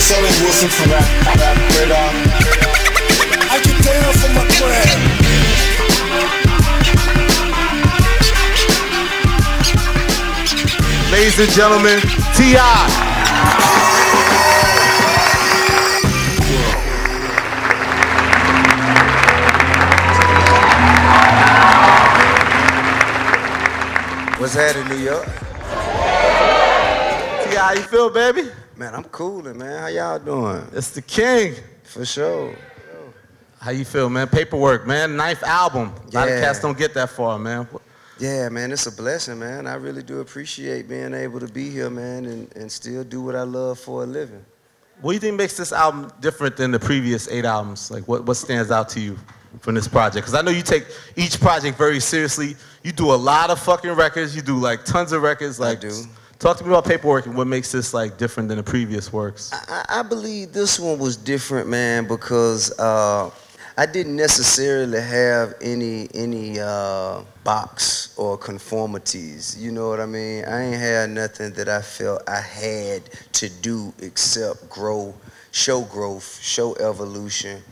Selling Wilson rap radar. I get down for my. Ladies and gentlemen, T.I. What's happening, New York? T.I., how you feel, baby? Man, I'm coolin', man. How y'all doing? It's the king. For sure. How you feel, man? Paperwork, man. Ninth album. A lot of cats don't get that far, man. Yeah, man, it's a blessing, man. I really do appreciate being able to be here, man, and, and still do what I love for a living. What do you think makes this album different than the previous eight albums? Like, what, what stands out to you from this project? Because I know you take each project very seriously. You do a lot of fucking records. You do like tons of records. Like, do. Talk to me about paperwork and what makes this like different than the previous works. I, I believe this one was different, man, because uh, I didn't necessarily have any any uh, box or conformities. You know what I mean? I ain't had nothing that I felt I had to do except grow, show growth, show evolution,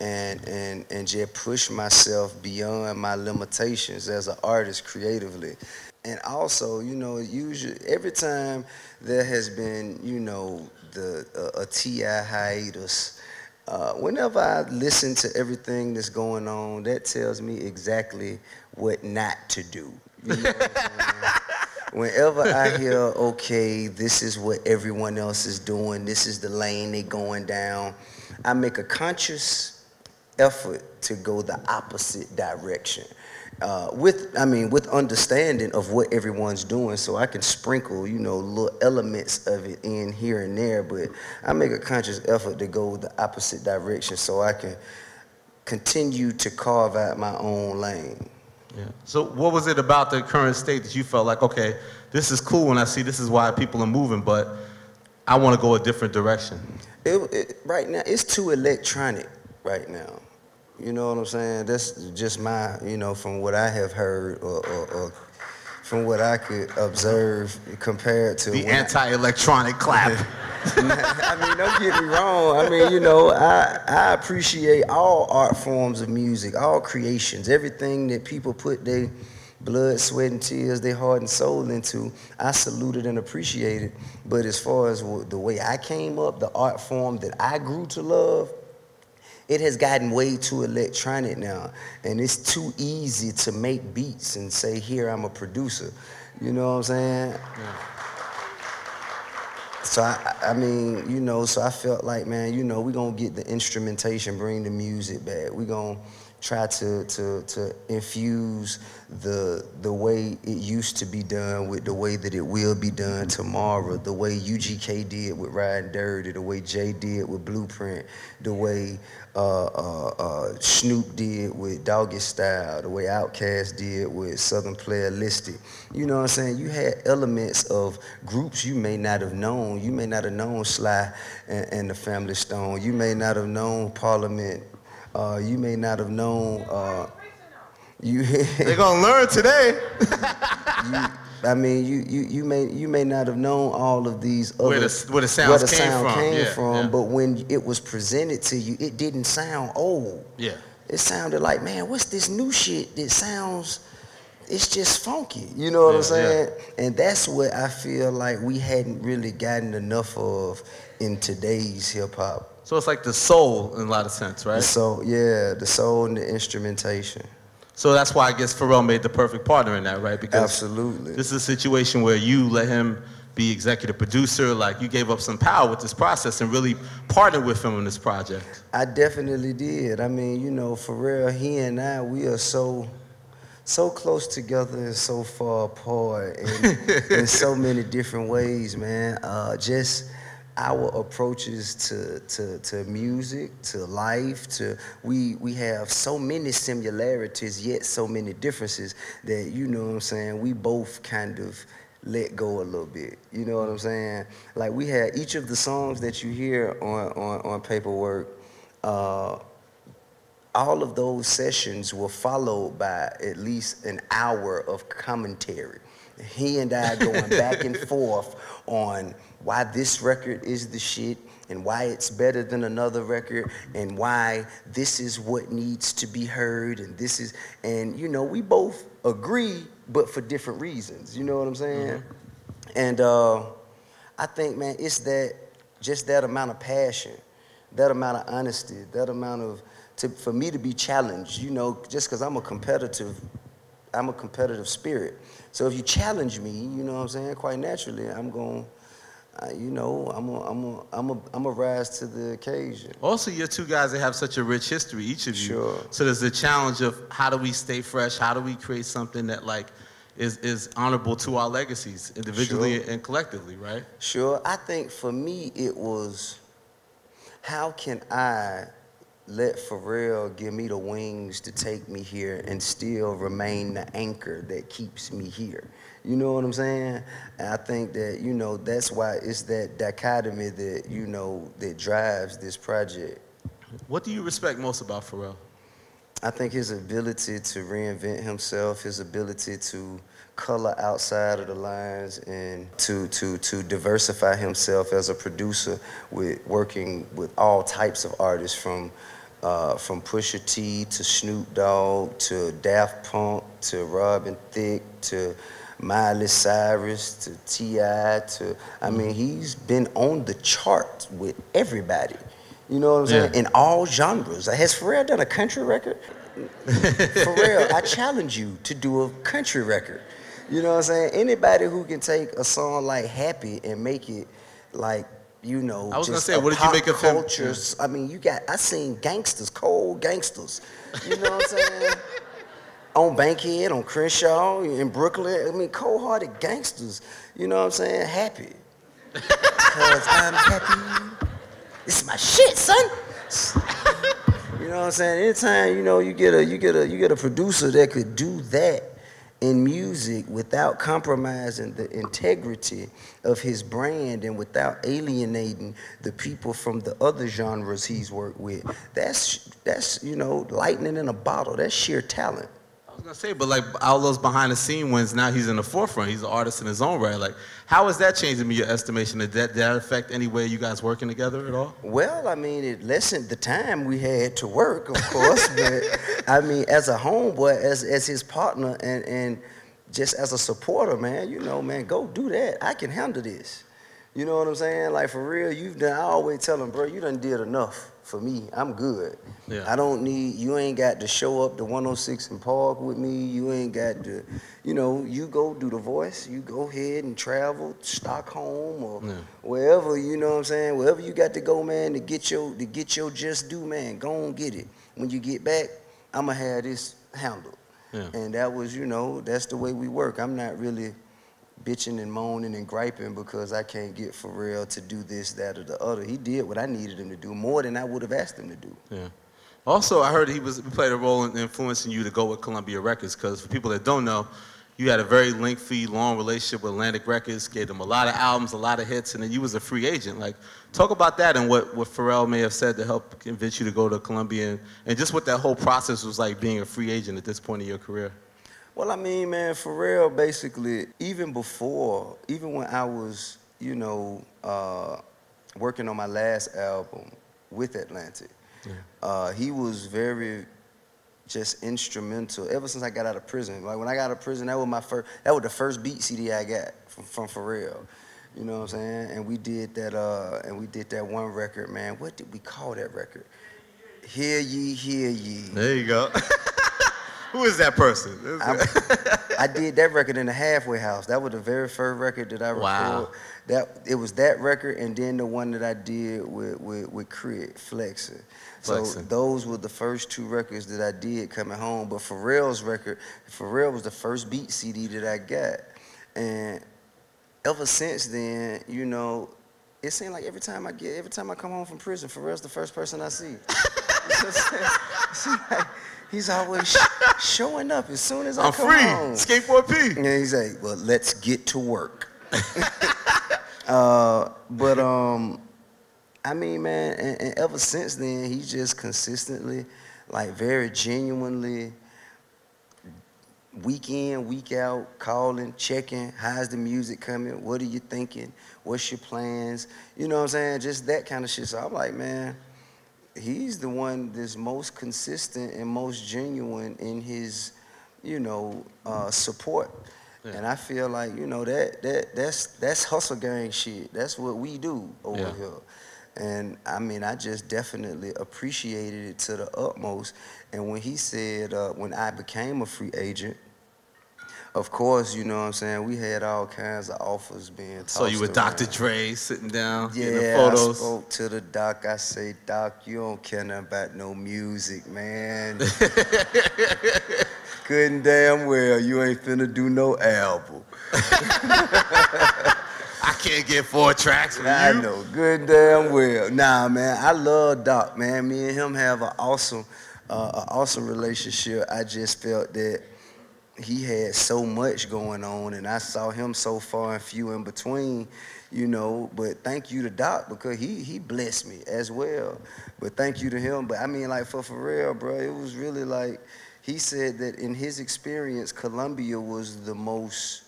and and and just push myself beyond my limitations as an artist creatively. And also, you know, usually every time there has been, you know, the uh, a T.I. hiatus, uh, whenever I listen to everything that's going on, that tells me exactly what not to do. You know what I'm saying? Whenever I hear, okay, this is what everyone else is doing, this is the lane they're going down, I make a conscious effort to go the opposite direction. Uh, with, I mean, with understanding of what everyone's doing, so I can sprinkle, you know, little elements of it in here and there. But I make a conscious effort to go the opposite direction, so I can continue to carve out my own lane. Yeah. So, what was it about the current state that you felt like, okay, this is cool, and I see this is why people are moving, but I want to go a different direction? It, it, right now, it's too electronic right now. You know what I'm saying? That's just my, you know, from what I have heard or, or, or from what I could observe compared to The anti-electronic clap. I mean, don't get me wrong. I mean, you know, I, I appreciate all art forms of music, all creations, everything that people put their blood, sweat, and tears, their heart and soul into. I salute it and appreciate it. But as far as the way I came up, the art form that I grew to love, it has gotten way too electronic now, and it's too easy to make beats and say, "Here, I'm a producer." You know what I'm saying? Yeah. So I, I mean, you know, so I felt like, man, you know, we're gonna get the instrumentation, bring the music back. We're gonna try to to to infuse the the way it used to be done with the way that it will be done tomorrow. The way UGK did with Riding Dirty, the way Jay did with Blueprint, the way uh, uh, uh, Snoop did with Doggystyle, the way Outkast did with Southernplayalistic. You know what I'm saying? You had elements of groups you may not have known. You may not have known Sly and, and the Family Stone. You may not have known Parliament. Uh, you may not have known. Uh, you. They're gonna learn today. you, I mean, you, you, you may you may not have known all of these other Where the- where the where the came sound from, came yeah, from, yeah. but when it was presented to you, it didn't sound old. Yeah. It sounded like, man, what's this new shit that sounds? It's just funky. You know what Yeah, I'm saying? And that's what I feel like we hadn't really gotten enough of in today's hip hop. So it's like the soul in a lot of sense, right? So yeah, the soul and the instrumentation. So that's why I guess Pharrell made the perfect partner in that, right? Because Absolutely. this is a situation where you let him be executive producer, like you gave up some power with this process and really partnered with him on this project. I definitely did. I mean, you know, for real, he and I, we are so, so close together and so far apart in, in so many different ways, man. Uh, just our approaches to, to, to music, to life, to we we have so many similarities yet so many differences that you know what I'm saying. We both kind of let go a little bit. You know what I'm saying? Like we had each of the songs that you hear on on, on paperwork. Uh, all of those sessions were followed by at least an hour of commentary. He and I going back and forth on why this record is the shit and why it's better than another record and why this is what needs to be heard and this is and you know we both agree but for different reasons you know what i'm saying? And uh, i think man it's that just that amount of passion that amount of honesty that amount of to, for me to be challenged you know just because i'm a competitive i'm a competitive spirit. So if you challenge me you know what i'm saying quite naturally i'm going to uh, you know, I'm a, I'm a, I'm a, I'm a rise to the occasion. Also, you're two guys that have such a rich history, each of you. Sure. So there's the challenge of how do we stay fresh? How do we create something that like is is honorable to our legacies, individually Sure. and collectively, right? Sure, I think for me it was, how can I let Pharrell give me the wings to take me here and still remain the anchor that keeps me here? You know what I'm saying? And I think that, you know, that's why it's that dichotomy that, you know, that drives this project. What do you respect most about Pharrell? I think his ability to reinvent himself, his ability to color outside of the lines and to, to, to diversify himself as a producer with working with all types of artists from uh, from Pusha T to Snoop Dogg to Daft Punk to Robin Thicke to Miley Cyrus to T.I. to I mean mm-hmm. he's been on the chart with everybody. You know what I'm saying? Yeah. In all genres. Has Pharrell done a country record? Pharrell, I challenge you to do a country record. You know what I'm saying? Anybody who can take a song like Happy and make it like, you know, I was gonna say, what did you make of him? culture. I mean, you got I seen gangsters, cold gangsters. You know what I'm saying? on Bankhead, on Crenshaw, in Brooklyn. I mean, cold-hearted gangsters. You know what I'm saying? Happy. Cause I'm happy. This is my shit, son. You know what I'm saying? Anytime you know you get a you get a you get a producer that could do that in music without compromising the integrity of his brand and without alienating the people from the other genres he's worked with. That's that's you know lightning in a bottle. That's sheer talent. Gonna say, but like all those behind the scene wins, now he's in the forefront. He's an artist in his own right. Like, how is that changing your estimation? Did that, did that affect any way you guys working together at all? Well, I mean, it lessened the time we had to work, of course, but I mean, as a homeboy, as as his partner, and and just as a supporter, man, you know, man, go do that. I can handle this. You know what I'm saying? Like for real, you've done. I always tell him, bro, you done did enough for me. I'm good. Yeah. I don't need. You ain't got to show up to 106 and Park with me. You ain't got to. You know, you go do the voice. You go ahead and travel Stockholm or Yeah. wherever. You know what I'm saying? Wherever you got to go, man, to get your to get your just due, man. Go and get it. When you get back, I'ma have this handled. Yeah. And that was, you know, that's the way we work. I'm not really bitching and moaning and griping because I can't get Pharrell to do this, that, or the other. He did what I needed him to do, more than I would have asked him to do. Yeah. Also, I heard he was played a role in influencing you to go with Columbia Records because for people that don't know, you had a very lengthy, long relationship with Atlantic Records, gave them a lot of albums, a lot of hits, and then you was a free agent. Like, talk about that and what, what Pharrell may have said to help convince you to go to Columbia and, and just what that whole process was like being a free agent at this point in your career. Well, I mean, man, Pharrell basically, even before, even when I was, you know, uh, working on my last album with Atlantic, uh, he was very just instrumental ever since I got out of prison. Like when I got out of prison, that was my first, that was the first beat CD I got from, from Pharrell. You know what I'm saying? And we did that, uh, and we did that one record, man. What did we call that record? Hear ye, hear ye. There you go. Who is that person? I, did that record in the halfway house. That was the very first record that I recorded. Wow. That it was that record, and then the one that I did with with, with Crit Flexing. So Flexing. those were the first two records that I did coming home. But Pharrell's record, Pharrell was the first beat CD that I got, and ever since then, you know, it seemed like every time I get, every time I come home from prison, Pharrell's the first person I see. You know what I'm saying? It seems like he's always sh- showing up as soon as I I'm come free. home. Skateboard P. And he's like, well, let's get to work. uh, but um, I mean, man, and, and ever since then, he's just consistently like very genuinely week in, week out, calling, checking, how's the music coming? What are you thinking? What's your plans? You know what I'm saying? Just that kind of shit. So I'm like, man, he's the one that's most consistent and most genuine in his, you know, uh, support. Yeah. And I feel like, you know, that that that's that's hustle gang shit. That's what we do over Yeah. here. And I mean, I just definitely appreciated it to the utmost. And when he said, uh, when I became a free agent, of course, you know what I'm saying, we had all kinds of offers being tossed So you with Dr. Dre sitting down, getting the Yeah, I photos. spoke to the doc. I say, Doc, you don't care nothing about no music, man. Couldn't damn well you ain't finna do no album. I can't get four tracks from I you. know, good damn well. Nah, man, I love Doc, man. Me and him have an awesome, uh, an awesome relationship. I just felt that he had so much going on, and I saw him so far and few in between, you know. But thank you to Doc because he he blessed me as well. But thank you to him. But I mean, like for real, bro, it was really like he said that in his experience, Columbia was the most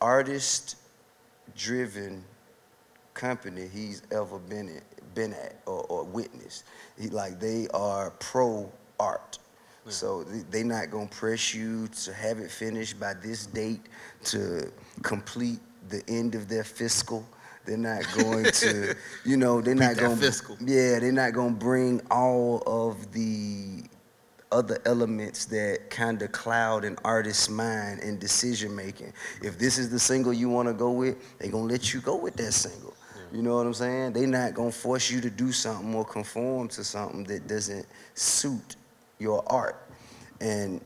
artist driven company he's ever been in, been at or, or witnessed. He, like they are pro art. So they, not gonna press you to have it finished by this date to complete the end of their fiscal. They're not going to, you know, they're not going. fiscal. Yeah, they're not gonna bring all of the other elements that kind of cloud an artist's mind and decision making. If this is the single you want to go with, they're gonna let you go with that single. You know what I'm saying? They're not gonna force you to do something or conform to something that doesn't suit your art. And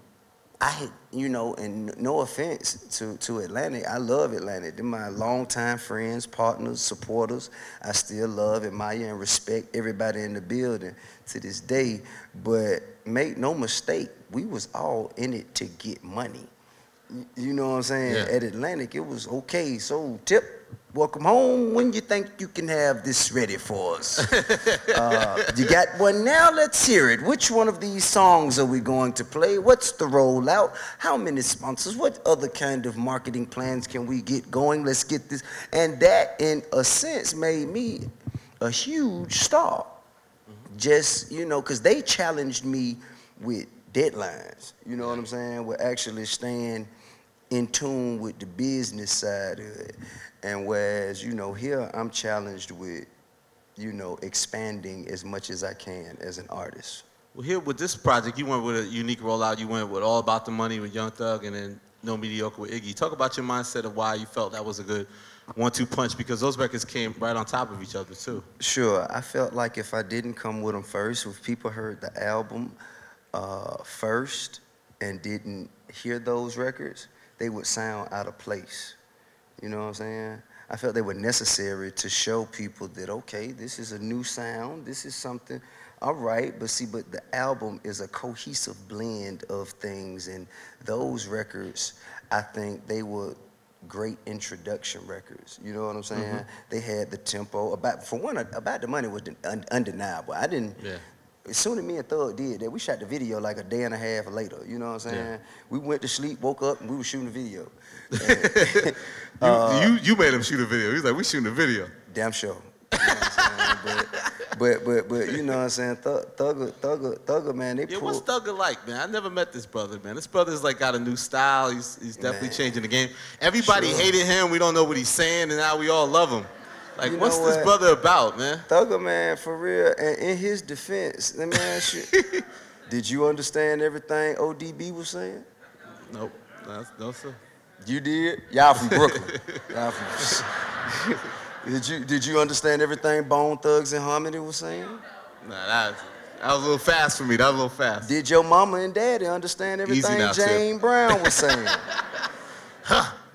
I, you know, and no offense to, to Atlantic, I love Atlantic. They're my longtime friends, partners, supporters. I still love, admire, and respect everybody in the building to this day. But make no mistake, we was all in it to get money. You know what I'm saying? Yeah. At Atlantic, it was okay. So, Tip, welcome home. When you think you can have this ready for us? Uh, you got one now? Let's hear it. Which one of these songs are we going to play? What's the rollout? How many sponsors? What other kind of marketing plans can we get going? Let's get this. And that, in a sense, made me a huge star. Just, you know, because they challenged me with deadlines. You know what I'm saying? We're actually staying in tune with the business side of it. And whereas, you know, here I'm challenged with, you know, expanding as much as I can as an artist. Well, here with this project, you went with a unique rollout. You went with All About the Money with Young Thug and then No Mediocre with Iggy. Talk about your mindset of why you felt that was a good one-two punch because those records came right on top of each other too. Sure, I felt like if I didn't come with them first, if people heard the album uh, first and didn't hear those records, they would sound out of place. You know what I'm saying? I felt they were necessary to show people that okay, this is a new sound, this is something. All right, but see, but the album is a cohesive blend of things, and those records, I think they were great introduction records. You know what I'm saying? Mm-hmm. They had the tempo. About for one, about the money was undeniable. I didn't. Yeah. As soon as me and Thug did that, we shot the video like a day and a half later. You know what I'm saying? Yeah. We went to sleep, woke up, and we were shooting the video. You, Uh, you, you made him shoot a video. He's like, we shooting a video. Damn sure. You know what I'm? But, but, but, but, you know what I'm saying? Thug, Thugger, Thugger, Thugger, man, they Yeah, what's pulled. Thugger like, man? I never met this brother, man. This brother's like got a new style. He's, he's definitely Man. changing the game. Everybody Sure. hated him. We don't know what he's saying, and now we all love him. Like, You what's know this brother about, man? Thugger, man, for real. And in his defense, let me ask you, did you understand everything ODB was saying? Nope. That's, no, sir. You did? Y'all from Brooklyn. Y'all from. did you did you understand everything Bone Thugs and Harmony was saying? Nah, that, that was a little fast for me. That was a little fast. Did your mama and daddy understand everything now. James Brown was saying?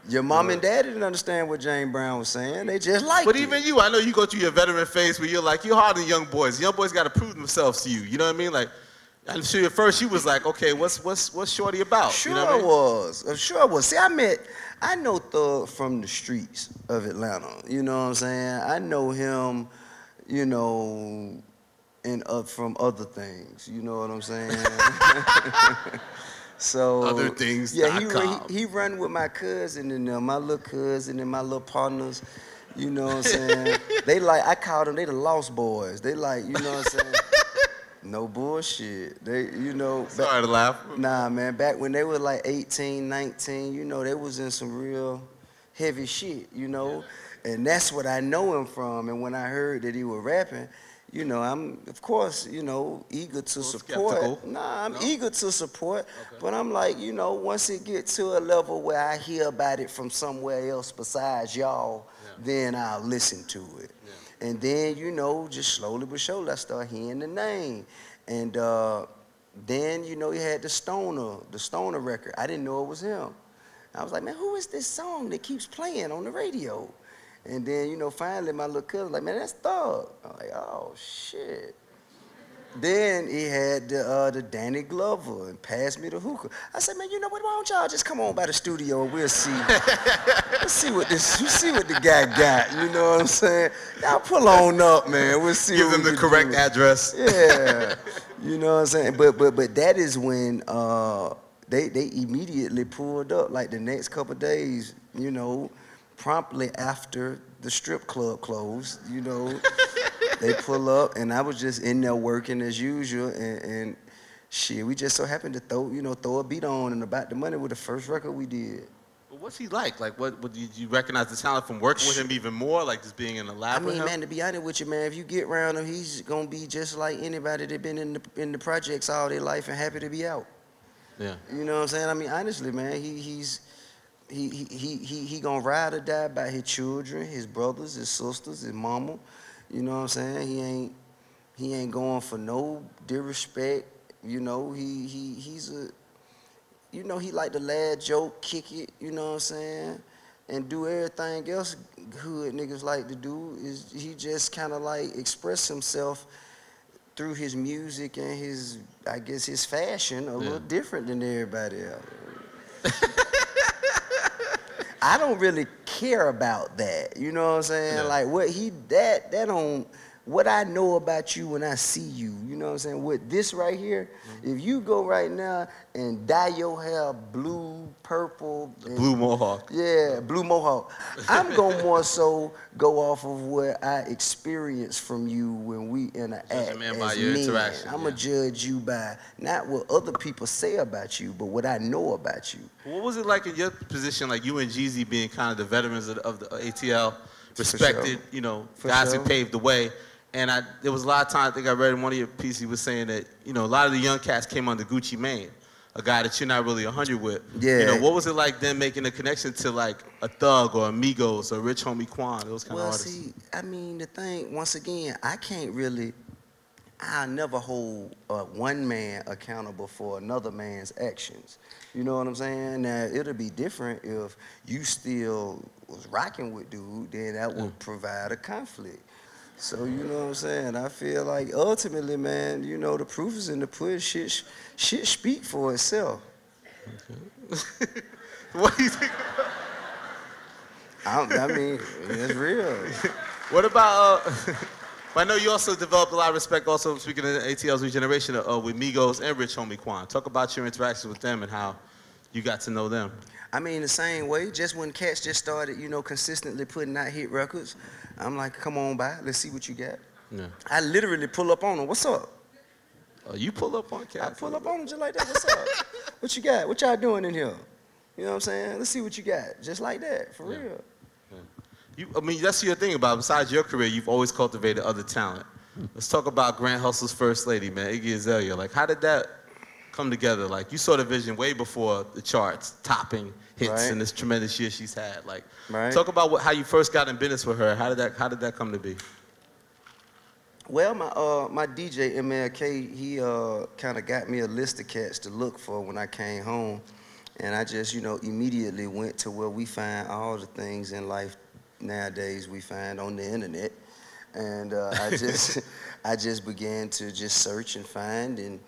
Your mom and dad didn't understand what James Brown was saying. They just liked But it. even you, I know you go through your veteran phase where you're like, you're harder than young boys. Young boys got to prove themselves to you. You know what I mean? Like, I'm sure at first you was like, okay, what's what's what's Shorty about? Sure you know what I mean? was. Uh, Sure I was. See, I met, I know Thug from the streets of Atlanta. You know what I'm saying? I know him, you know, and uh, from other things. You know what I'm saying? so Other things Yeah, he, he he run with my cousin and uh, my little cousin and my little partners. You know what I'm saying? they like I call them they the lost boys. They like you know what I'm saying? no bullshit. They you know. back- Sorry to laugh. Nah, man, back when they were like 18, 19, you know, they was in some real heavy shit, you know? And that's what I know him from. And when I heard that he was rapping, you know, I'm, of course, you know, eager to support. skeptical. Nah, I'm No? eager to support. But I'm like, you know, once it gets to a level where I hear about it from somewhere else besides y'all, then I'll listen to it. And then, you know, just slowly but surely, I start hearing the name. And uh, then, you know, he had the Stoner, the Stoner record. I didn't know it was him. I was like, man, who is this song that keeps playing on the radio? And then, you know, finally my little cousin like, man, that's Thug. I'm like, oh, shit. Then he had the, uh, the Danny Glover and passed me the hookah. I said, man, you know what? Why don't y'all just come on by the studio and we'll see. Let's see what this. You see what the guy got. You know what I'm saying? Y'all pull on up, man. We'll see. Give them the correct do. address. Yeah, you know what I'm saying. But but but that is when uh, they they immediately pulled up. Like the next couple days, you know, promptly after the strip club closed. You know, they pull up, and I was just in there working as usual, and. and Shit, we just so happened to throw, you know, throw a beat on and about the money with the first record we did. But what's he like? Like, what, what did you recognize the talent from working with him even more? Like, just being in the lab I mean, man, to be honest with you, man, if you get around him, he's gonna be just like anybody that been in the in the projects all their life and happy to be out. Yeah. You know what I'm saying? I mean, honestly, man, he he's he he he he, he gonna ride or die by his children, his brothers, his sisters, his mama. You know what I'm saying? He ain't he ain't going for no disrespect. You know, he he he's a you know, he like to laugh, joke, kick it, you know what I'm saying? And do everything else hood niggas like to do is he just kind of like express himself through his music and his, I guess, his fashion a Yeah. little different than everybody else. I don't really care about that. You know what I'm saying? Yeah. Like what he that that don't what I know about you when I see you. You know what I'm saying? With this right here, Mm-hmm. if you go right now and dye your hair blue, purple, and- Blue Mohawk. yeah, blue mohawk. I'm gonna more so go off of what I experience from you when we interact Judge a man by your men. interaction, I'm gonna judge you by not what other people say about you, but what I know about you. What was it like in your position, like you and Jeezy being kind of the veterans of the, of the ATL, respected, you know, For guys sure. who paved the way? And I, there was a lot of times, I think I read in one of your pieces, you were saying that, you know, a lot of the young cats came under Gucci Mane, a guy that you're not really 100 with. Yeah. You know, what was it like then making a connection to like a Thug or a Migos or Rich Homie Quan, those kind Well, of artists? see, I mean, the thing, once again, I can't really, I'll never hold uh, one man accountable for another man's actions. You know what I'm saying? Now, it'll be different if you still was rocking with dude, then that would provide a conflict. So, you know what I'm saying? I feel like ultimately, man, you know, the proof is in the pudding. Shit, sh- shit speak for itself. what do you think? I, I mean, it's real. What about? Uh, I know you also developed a lot of respect. Also, speaking of ATL's regeneration uh, with Migos and Rich Homie Quan. Talk about your interactions with them and how you got to know them. I mean, the same way, just when cats just started, you know, consistently putting out hit records, I'm like, come on by, let's see what you got. Yeah. I literally pull up on them, what's up? Uh, you pull up on I cats. pull up on them just like that, what's up? what you got? What y'all doing in here? You know what I'm saying? Let's see what you got. Just like that, for Yeah. real. You, I mean, that's your thing about. Besides your career, you've always cultivated other talent. Let's talk about Grand Hustle's first lady, man, Iggy Azalea. Like, how did that come together? Like, you saw the vision way before the charts, topping hits Right. and this tremendous year she's had. Like, Right. talk about what, how you first got in business with her. How did that How did that come to be? Well, my uh my DJ MLK, he uh kind of got me a list of cats to look for when I came home, and I just you know immediately went to where we find all the things in life nowadays we find on the internet, and uh, I just I just began to just search and find, and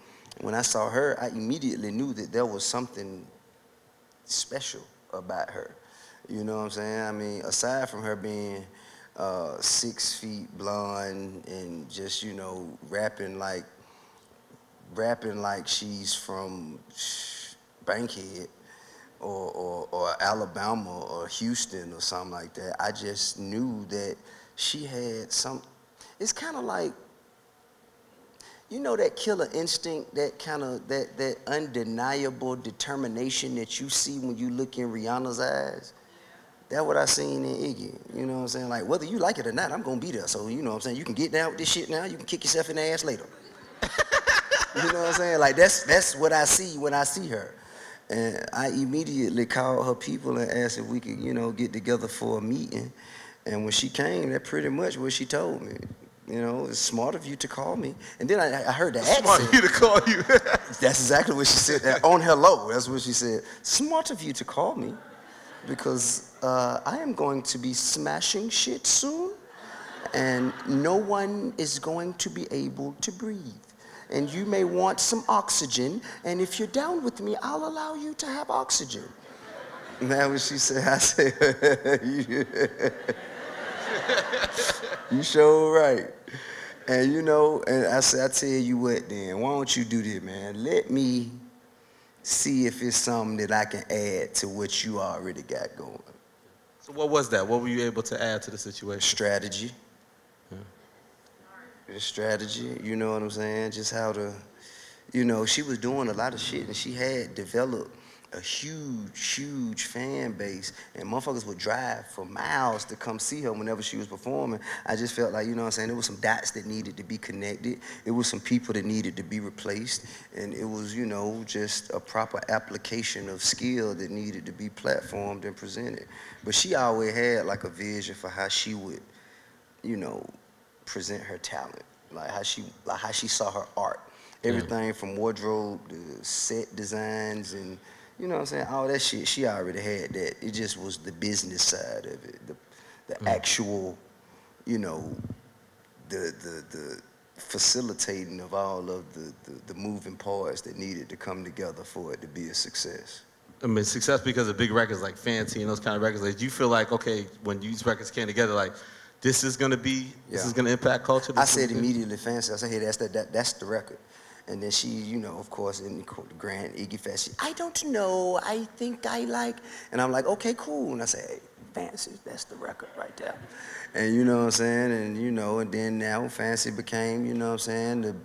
when I saw her, I immediately knew that there was something special about her. You know what I'm saying? I mean, aside from her being uh, six feet blonde and just you know rapping like rapping like she's from Bankhead or, or, or Alabama or Houston or something like that. I just knew that she had some. It's kind of like you know that killer instinct, that kind of that that undeniable determination that you see when you look in Rihanna's eyes. That's what I seen in Iggy. You know what I'm saying? Like whether you like it or not, I'm gonna be there. So you know what I'm saying? You can get down with this shit now. You can kick yourself in the ass later. you know what I'm saying? Like that's that's what I see when I see her. And I immediately called her people and asked if we could, you know, get together for a meeting. And when she came, that pretty much what she told me. You know, it's smart of you to call me. And then I, I heard the Smart accent. of you to call you. That's exactly what she said. On hello, that's what she said. Smart of you to call me because uh, I am going to be smashing shit soon and no one is going to be able to breathe. And you may want some oxygen, and if you're down with me, I'll allow you to have oxygen. And that's what she said. I said, you, you sure right. And you know, and I said, I tell you what then, why don't you do this, man? Let me see if it's something that I can add to what you already got going. so what was that? What were you able to add to the situation? Strategy. The strategy, you know what I'm saying? Just how to, you know, she was doing a lot of shit and she had developed a huge, huge fan base and motherfuckers would drive for miles to come see her whenever she was performing. I just felt like, you know what I'm saying, there was some dots that needed to be connected. It was some people that needed to be replaced. And it was, you know, just a proper application of skill that needed to be platformed and presented. But she always had like a vision for how she would, you know, present her talent, like how she like how she saw her art. Everything from wardrobe to set designs and you know what I'm saying, all that shit. She already had that. It just was the business side of it, the the mm. actual, you know, the the the facilitating of all of the, the the moving parts that needed to come together for it to be a success. I mean, success because of big records like Fancy and those kind of records. Like, do you feel like, okay, when these records came together, like, this is gonna be, this is gonna impact culture? I said immediately, fancy. I said, hey, that's that, that that's the record. And then she, you know, of course, in the grand Iggy Fest, she, I don't know. I think I like. And I'm like, okay, cool. And I say, fancy, that's the record right there. And you know what I'm saying? And you know, and then now fancy became, you know what I'm saying, the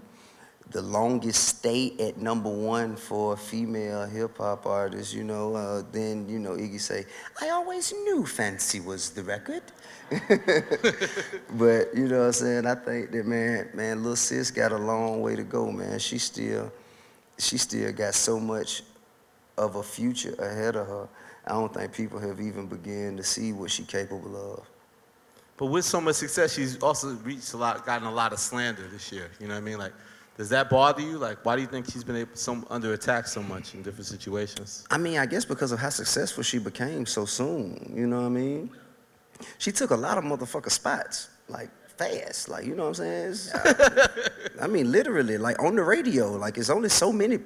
the longest stay at number one for a female hip hop artist, you know, uh, then, you know, Iggy say, I always knew Fancy was the record. but, you know what I'm saying, I think that, man, man, Lil Sis got a long way to go, man. She still, she still got so much of a future ahead of her. I don't think people have even begun to see what she's capable of. But with so much success, she's also reached a lot, gotten a lot of slander this year. You know what I mean? Like, does that bother you? Like, why do you think she's been able, so, under attack so much in different situations? I mean, I guess because of how successful she became so soon, you know what I mean? She took a lot of motherfucker spots, like fast, like, you know what I'm saying? I mean, literally, like on the radio, like it's only so many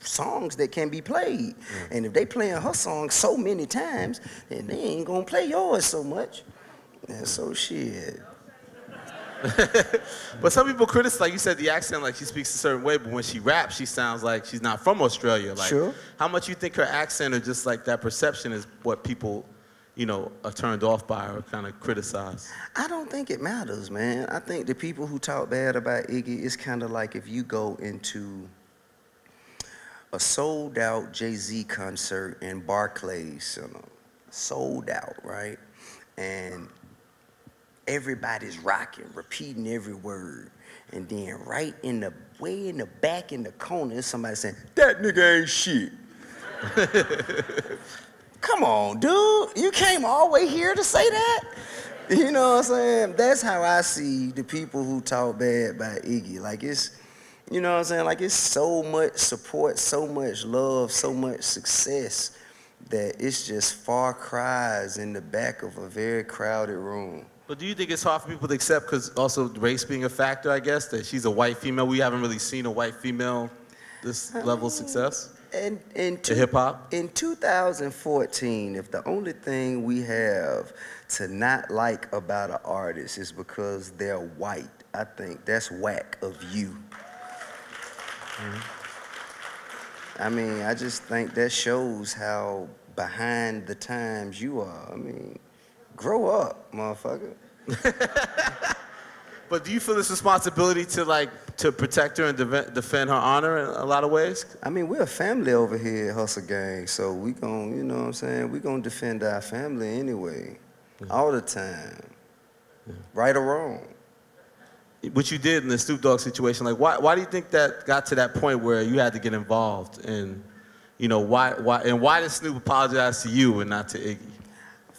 songs that can be played. And if they playing her song so many times, then they ain't gonna play yours so much. And so shit. But some people criticize, like you said, the accent, like she speaks a certain way, but when she raps, she sounds like she's not from Australia. Like, Sure. how much you think her accent or just like that perception is what people, you know, are turned off by or kind of criticize? I don't think it matters, man. I think the people who talk bad about Iggy, it's kind of like if you go into a sold out Jay Z concert in Barclays, you know, sold out, right? And everybody's rocking, repeating every word. And then right in the way in the back in the corner, there's somebody saying, That nigga ain't shit. Come on, dude. You came all the way here to say that? You know what I'm saying? That's how I see the people who talk bad about Iggy. Like it's, you know what I'm saying? Like it's so much support, so much love, so much success that it's just far cries in the back of a very crowded room. But do you think it's hard for people to accept because also race being a factor, I guess, that she's a white female? We haven't really seen a white female this level of success. And in To hip hop? In 2014, if the only thing we have to not like about an artist is because they're white, I think that's whack of you. Mm-hmm. I mean, I just think that shows how behind the times you are. I mean, grow up, motherfucker. But do you feel this responsibility to like to protect her and deve- defend her honor in a lot of ways? I mean, we're a family over here at Hustle Gang, so we gon' you know what I'm saying? We gonna defend our family anyway, all the time, right or wrong. What you did in the Snoop Dogg situation, like why why do you think that got to that point where you had to get involved and you know why why and why did Snoop apologize to you and not to Iggy?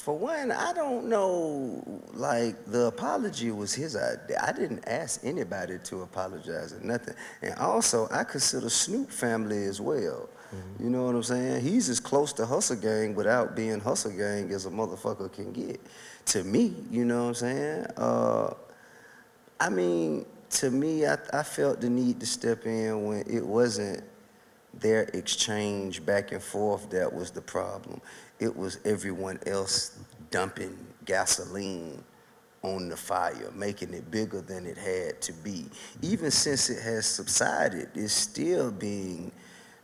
For one, I don't know, like, the apology was his idea. I didn't ask anybody to apologize or nothing. And also, I consider Snoop family as well. You know what I'm saying? He's as close to Hustle Gang without being Hustle Gang as a motherfucker can get. To me, you know what I'm saying? Uh, I mean, to me, I, I felt the need to step in when it wasn't their exchange back and forth that was the problem. It was everyone else dumping gasoline on the fire, making it bigger than it had to be. Even since it has subsided, it's still being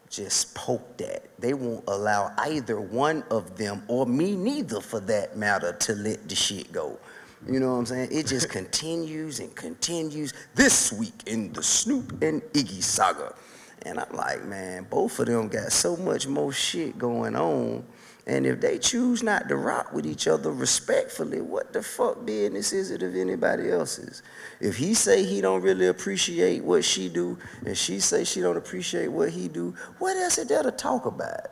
just poked at. They won't allow either one of them, or me neither for that matter, to let the shit go. You know what I'm saying? It just continues and continues. This week in the Snoop and Iggy saga. And I'm like, man, both of them got so much more shit going on. And if they choose not to rock with each other respectfully, what the fuck business is it of anybody else's? If he say he don't really appreciate what she do, and she say she don't appreciate what he do, what else is there to talk about?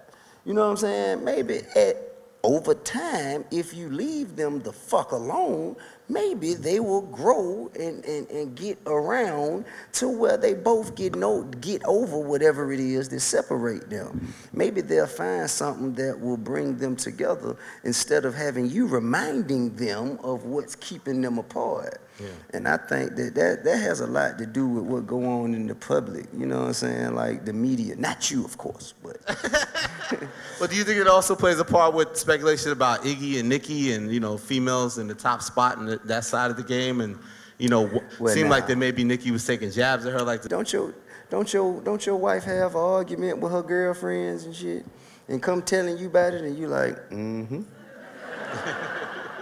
You know what I'm saying? Maybe at over time, if you leave them the fuck alone, maybe they will grow and, and, and get around to where they both get no get over whatever it is that separate them. Maybe they'll find something that will bring them together instead of having you reminding them of what's keeping them apart. Yeah. And I think that, that that has a lot to do with what go on in the public. You know what I'm saying? Like the media, not you, of course, but But do you think it also plays a part with speculation about Iggy and Nicki and you know females in the top spot in the, that side of the game and you know Well, seemed like now- that maybe Nicki was taking jabs at her like the, Don't your don't your don't your wife have an argument with her girlfriends and shit, and come telling you about it, and you like, mm-hmm,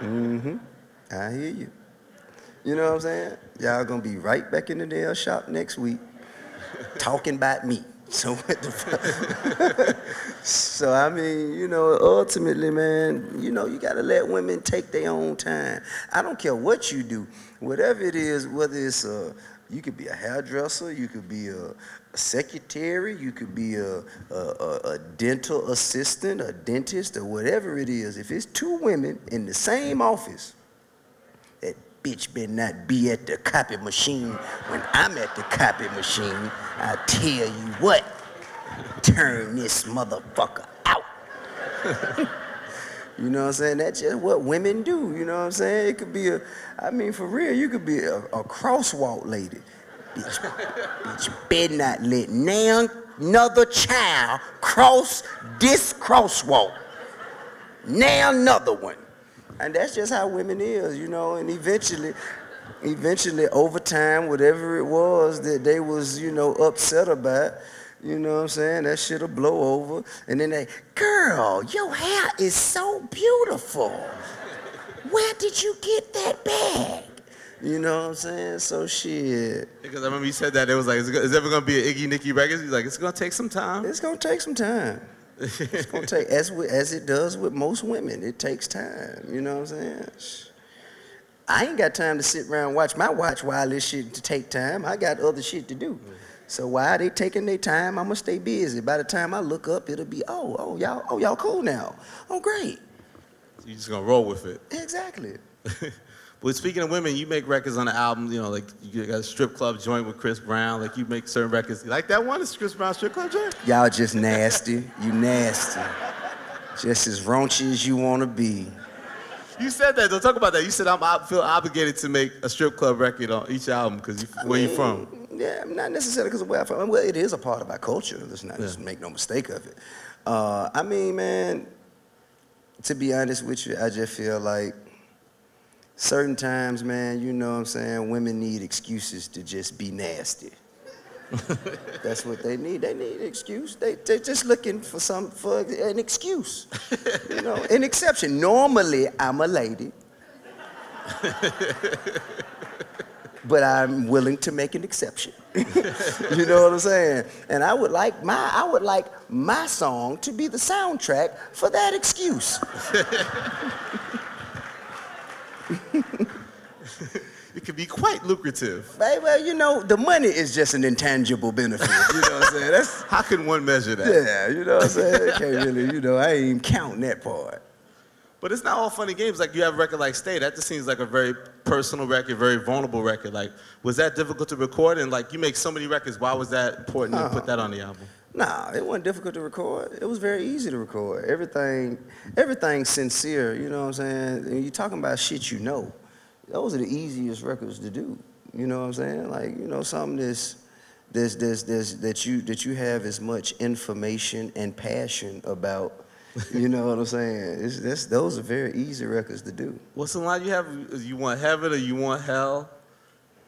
mm-hmm, I hear you. You know what I'm saying? Y'all gonna be right back in the nail shop next week, talking about me. So what the fuck? so I mean, you know, ultimately, man, you know, you gotta let women take their own time. I don't care what you do, whatever it is, whether it's a you could be a hairdresser, you could be a, a secretary, you could be a, a, a, a dental assistant, a dentist, or whatever it is. If it's two women in the same office, bitch better not be at the copy machine when I'm at the copy machine. I tell you what, turn this motherfucker out. you know what I'm saying? That's just what women do. You know what I'm saying? It could be a, I mean, for real, you could be a, a crosswalk lady. Bitch, bitch better not let now another child cross this crosswalk. Now another one. And that's just how women is, you know, and eventually, eventually over time, whatever it was that they was, you know, upset about, you know what I'm saying, that shit'll blow over. And then they, girl, your hair is so beautiful. Where did you get that bag? You know what I'm saying? So shit. because I remember you said that it was like is, it, is ever gonna be an Iggy Nicki record? He's like it's gonna take some time. It's gonna take some time. It's gonna take as as it does with most women. It takes time. You know what I'm saying? I ain't got time to sit around and watch my watch while this shit to take time. I got other shit to do. So while they taking their time, I'ma stay busy. By the time I look up, it'll be oh oh y'all oh y'all cool now. Oh great. You just gonna roll with it. Exactly. But speaking of women, you make records on the album. You know, like you got a strip club joint with Chris Brown. Like you make certain records. You like that one? It's Chris Brown strip club joint. Y'all just nasty. You nasty. Just as raunchy as you wanna be. You said that. Don't talk about that. You said I'm, I feel obligated to make a strip club record on each album because you, where you from? Yeah, not necessarily because of where I'm from. Well, it is a part of our culture. Let's not just make no mistake of it. Uh, I mean, man, to be honest with you, I just feel like certain times, man, you know what I'm saying, women need excuses to just be nasty. That's what they need. They need an excuse. They, they're just looking for some for an excuse. You know, an exception. Normally, I'm a lady. but I'm willing to make an exception. you know what I'm saying? And I would like my I would like my song to be the soundtrack for that excuse. It can be quite lucrative. Right, well, you know, the money is just an intangible benefit. You know what I'm saying? That's How can one measure that? yeah, you know what I'm saying? Can't really, you know, I ain't even counting that part. But it's not all funny games. Like you have a record like Stay. That just seems like a very personal record, very vulnerable record. Like, was that difficult to record? And like, you make so many records. Why was that important to put that on the album? Nah, it wasn't difficult to record. It was very easy to record. Everything, everything's sincere. You know what I'm saying? And you talking about shit you know. Those are the easiest records to do. You know what I'm saying? Like you know something that's, that's, that's, that you that you have as much information and passion about. You know what I'm saying? It's, that's, those are very easy records to do. What's the line you have? You want heaven or you want hell?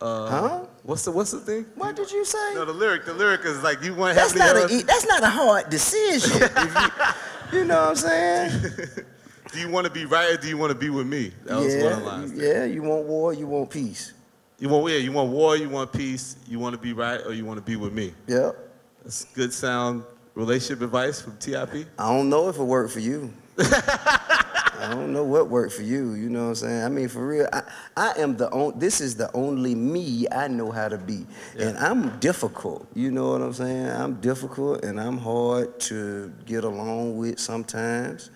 Uh, Huh? What's the What's the thing? What did you say? No, the lyric. The lyric is like you want That's heaven or not a e- that's not a hard decision. You, you know what I'm saying? Do you want to be right or do you want to be with me? That was one of the yeah, lines. yeah. You want war, you want peace. You want yeah, you want war, you want peace, you want to be right, or you want to be with me. Yep. That's good sound relationship advice from TIP. I don't know if it worked for you. I don't know what worked for you. You know what I'm saying? I mean, for real, I, I am the only, This is the only me I know how to be, and I'm difficult. You know what I'm saying? I'm difficult, and I'm hard to get along with sometimes,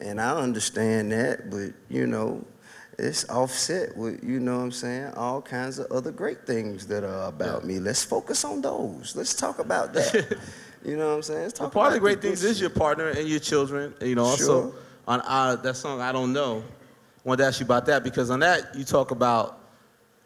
and I understand that. But you know, it's offset with you know what I'm saying all kinds of other great things that are about me. Let's focus on those. Let's talk about that. you know what I'm saying? Let's Well, talk part of the great things is your partner and your children. You know, also Sure. On uh, that song, I don't know. I wanted to ask you about that because on that you talk about,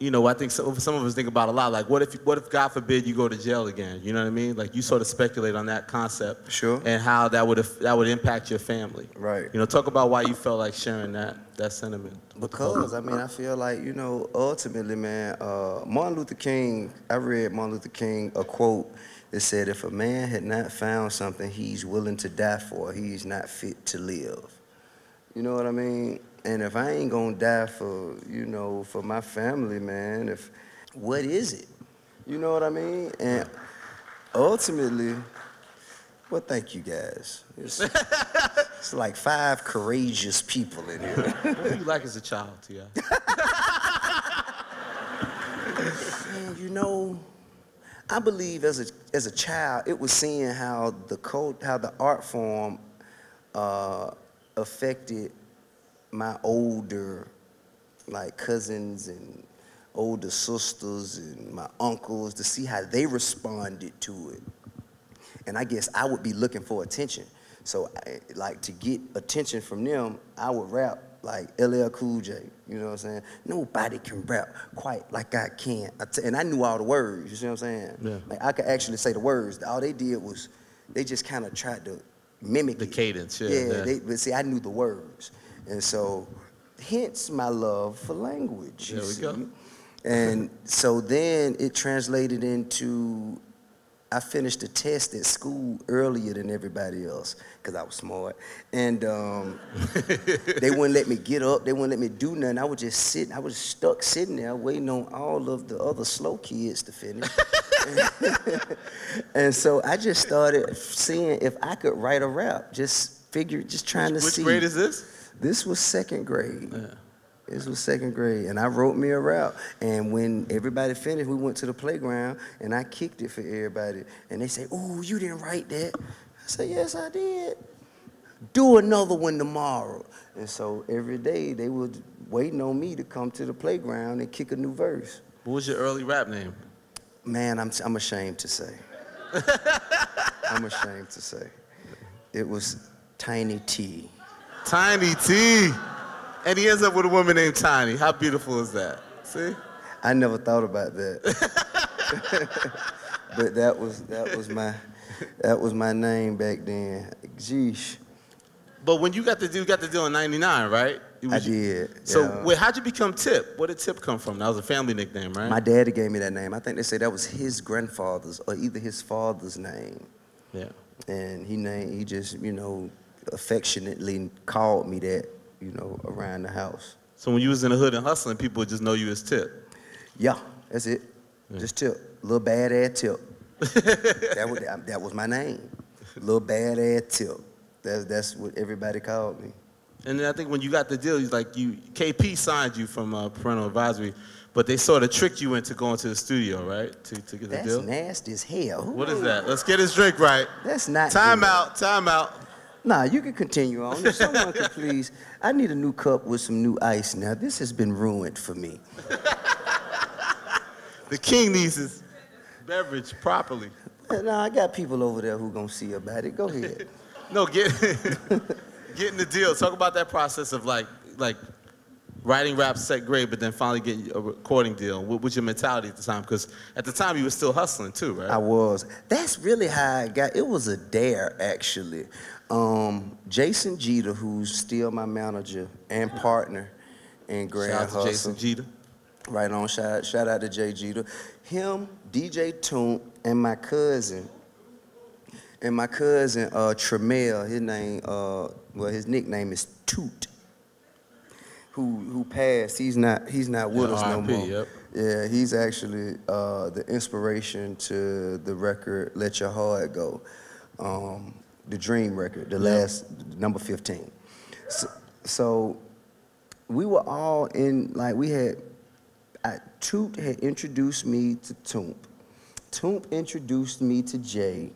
you know, I think some, some of us think about a lot. Like, what if, what if God forbid you go to jail again? You know what I mean? Like, you sort of speculate on that concept. Sure. And how that would that would impact your family. Right. You know, talk about why you felt like sharing that that sentiment. Because I mean, I feel like you know, ultimately, man, uh, Martin Luther King. I read Martin Luther King a quote that said, "If a man had not found something he's willing to die for, he's not fit to live." You know what I mean? And if I ain't gonna die for, you know, for my family, man, if what is it? You know what I mean? And ultimately, well, thank you guys. It's, it's like five courageous people in here. What do you like as a child, T.I.? Man, you know, I believe as a as a child, it was seeing how the cult, how the art form uh, affected my older, like cousins and older sisters and my uncles to see how they responded to it. And I guess I would be looking for attention. So, I, like to get attention from them, I would rap like LL Cool J. You know what I'm saying? Nobody can rap quite like I can. I t- and I knew all the words. You see what I'm saying? Yeah. Like I could actually say the words. All they did was they just kind of tried to mimic The it. cadence, yeah, Yeah. They, but see, I knew the words, and so hence my love for language. There we go. And so then it translated into I finished the test at school earlier than everybody else because I was smart. And um, they wouldn't let me get up. They wouldn't let me do nothing. I was just sitting. I was stuck sitting there waiting on all of the other slow kids to finish. and so I just started seeing if I could write a rap. Just figure, just trying to Which see. grade is this? This was second grade. Yeah. This was second grade, and I wrote me a rap. And when everybody finished, we went to the playground, and I kicked it for everybody. And they say, "Oh, you didn't write that?" I said, "Yes, I did." Do another one tomorrow. And so every day they were waiting on me to come to the playground and kick a new verse. What was your early rap name? Man, I'm, I'm ashamed to say. I'm ashamed to say. It was Tiny T. Tiny T. And he ends up with a woman named Tiny. How beautiful is that? See? I never thought about that. but that was that was my that was my name back then. Jeesh. But when you got the deal, you got the deal in '99, right? I did. So yeah. wait, how'd you become Tip? Where did Tip come from? That was a family nickname, right? My daddy gave me that name. I think they say that was his grandfather's or either his father's name. yeah. And he named he just, you know, affectionately called me that, you know, around the house. So when you was in the hood and hustling, people would just know you as Tip. Yeah, that's it. Just tip. Little bad ass tip. that, was, that was my name. Little bad ass tip. That's that's what everybody called me. And then I think when you got the deal, you like you KP signed you from uh, Parental Advisory, but they sort of tricked you into going to the studio, right? To to get the deal? That's deal. nasty as hell. Who What is that? Let's get his drink right. That's not Time good. out. Time out. Nah, you can continue on. If someone could please, I need a new cup with some new ice now. This has been ruined for me. The king needs his beverage properly. Nah, I got people over there who gonna see about it. Go ahead. No, get getting the deal. Talk about that process of like like writing rap set grade, but then finally getting a recording deal. What was your mentality at the time? Because at the time you were still hustling too, right? I was. That's really how I got. It was a dare, actually. Um, Jason Jeter, who's still my manager and partner in Grand Shout out to Hustle. Jason Jeter. Right on. Shout, shout out to Jay Jeter. Him, DJ Toomp, and my cousin. And my cousin, uh, Tremel, his name, uh, well, his nickname is Toot. Who who passed? He's not he's not with Yeah, us no more. yep. Yeah, he's actually uh, the inspiration to the record "Let Your Heart Go," um, the Dream record, the last number fifteen. So, so we were all in like we had I, Toot had introduced me to Toomp. Toomp introduced me to Jay.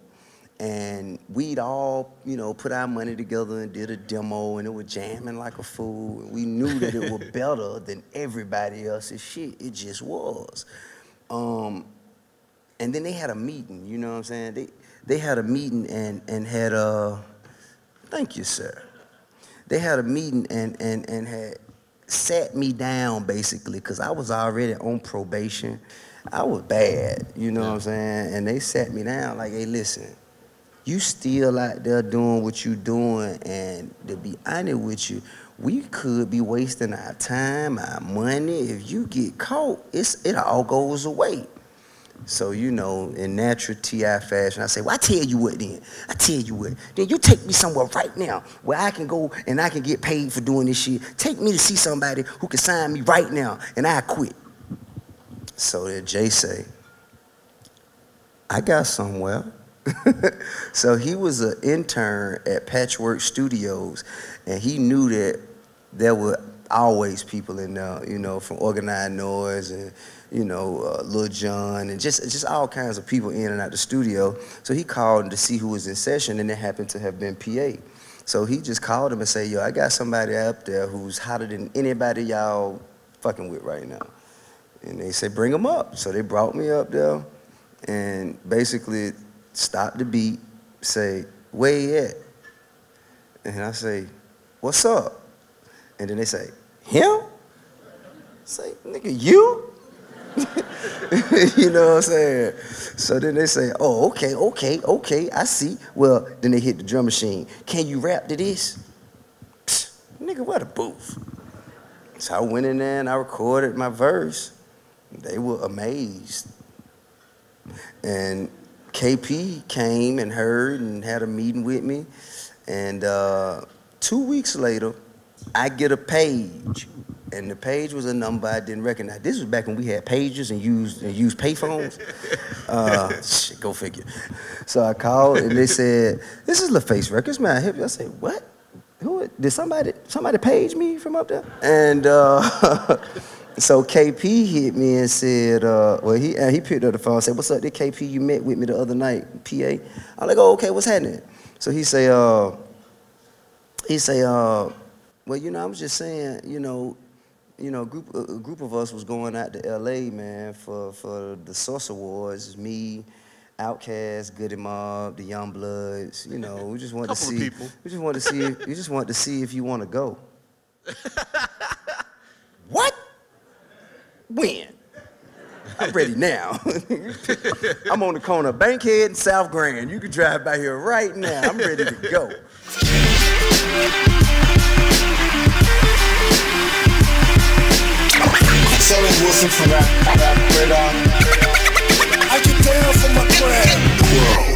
And we'd all, you know, put our money together and did a demo, and it was jamming like a fool. And we knew that it was better than everybody else's shit. It just was. Um, and then they had a meeting, you know what I'm saying? They they had a meeting and and had a thank you, sir. They had a meeting and and and had sat me down basically because I was already on probation. I was bad, you know what I'm saying? And they sat me down like, hey, listen, you still out there doing what you doing, and to be honest with you, we could be wasting our time, our money. If you get caught, it's it all goes away. So, you know, in natural TI fashion, I say, well, I tell you what then. I tell you what. Then you take me somewhere right now where I can go and I can get paid for doing this shit. Take me to see somebody who can sign me right now and I quit. So then Jay say, I got somewhere. so he was an intern at Patchwerk Studios and he knew that there were always people in there, you know, from Organized Noize and, you know, uh, Lil Jon and just just all kinds of people in and out the studio. So he called to see who was in session and it happened to have been PA. So he just called him and said, yo, I got somebody up there who's hotter than anybody y'all fucking with right now. And they said, bring him up. So they brought me up there and basically stopped the beat, say, where he at? And I say, what's up? And then they say, him? say, nigga, you? you know what I'm saying? So then they say, oh, okay, okay, okay, I see. Well, then they hit the drum machine. Can you rap to this? Nigga, what a booth. So I went in there and I recorded my verse. They were amazed. And KP came and heard and had a meeting with me. And uh, two weeks later, I get a page. And the page was a number I didn't recognize. This was back when we had pages and used and used payphones. Uh, shit, go figure. So I called and they said, "This is LaFace Records, man." I I said, "What? Who? Did somebody somebody page me from up there?" And uh, so KP hit me and said, uh, "Well, he uh, he picked up the phone and said, "What's up, this KP? You met with me the other night, PA." I'm like, "Oh, okay. What's happening?" So he say, uh, he say, uh, "Well, you know, I was just saying, you know." you know, a group a group of us was going out to L.A. man for for the Source Awards. Me, Outkast, Goodie Mob, the YoungBloodZ. You know, we just wanted to see. people. We just wanted to see. If, we just wanted to see if you want to go. what? When? I'm ready now. I'm on the corner of Bankhead and South Grand. You can drive by here right now. I'm ready to go. Wilson from I from